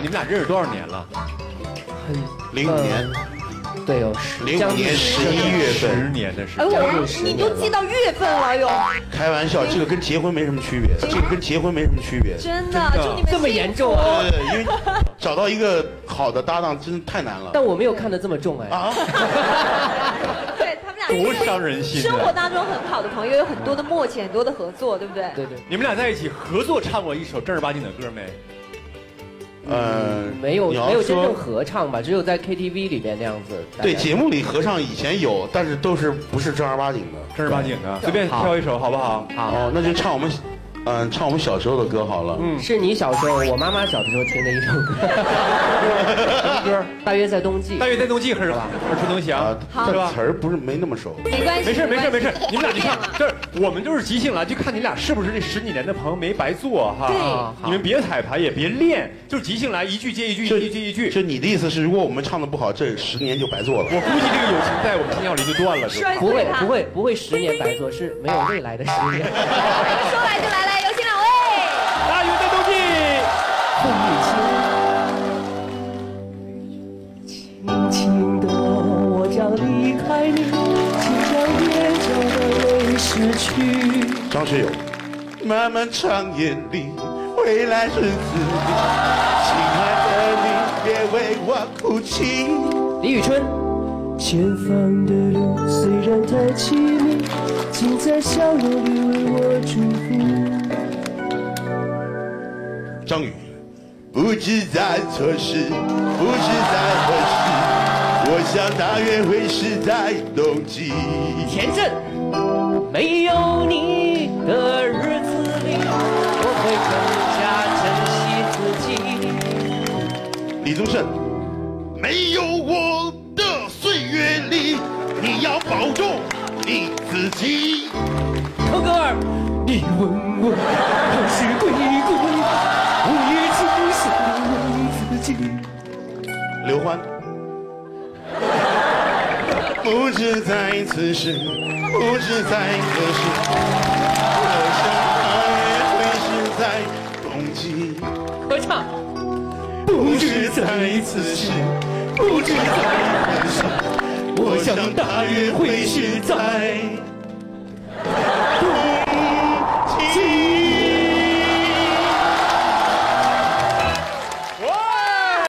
你们俩认识多少年了？零五年，对，有十零五年十一月份十。年的时哎，间。我你都记到月份了哟，开玩笑，这个跟结婚没什么区别，这个跟结婚没什么区别。真的，就你们这么严重啊？对，因为找到一个好的搭档真的太难了。但我没有看得这么重哎。啊，对他们俩多伤人心啊生活当中很好的朋友，有很多的默契，很多的合作，对不对？对对，你们俩在一起合作唱过一首正儿八经的歌没？呃，没有没有真正合唱吧，只有在 KTV 里边那样子。对节目里合唱以前有，但是都是不是正儿八经的。正儿八经的，随便挑一首好不好？好，哦，那就唱我们，嗯，唱我们小时候的歌好了。嗯，是你小时候，我妈妈小的时候听的一首歌，大约在冬季大。约在冬季耳耳熟能详啊，，是吧这词？儿不是没那么熟。没关系，没事没事没事，你们俩你看这儿我们就是即兴来，就看你俩是不是这十几年的朋友没白做哈。对你们别彩排，也别练，就是即兴来，一句接一句，一句接一句。就你的意思是，如果我们唱的不好，这十年就白做了。我估计这个友情在我们心跳里就断了。就摔不会不。会不会十年白做，是没有未来的十年。说来就来，来，有请轻轻的，我将离开你，请将眼角的泪拭去。张学友，漫漫长夜里，未来日子里。亲爱的你，别为我哭泣。李宇春，前方的路虽然太凄迷，请在笑容里为我祝福。张宇，不知在何时，不知在何时，我想大约会是在冬季。田震，没有你的日子里，我会更加珍惜自己。李宗盛，没有我的岁月里，你要保重你自己。腾格尔，你问我何时归归，我也只想问自己。刘欢，不知在此时，不知在何时，我想大约会是在冬季。合唱，不知在此时，不知在何时，我想大约会是在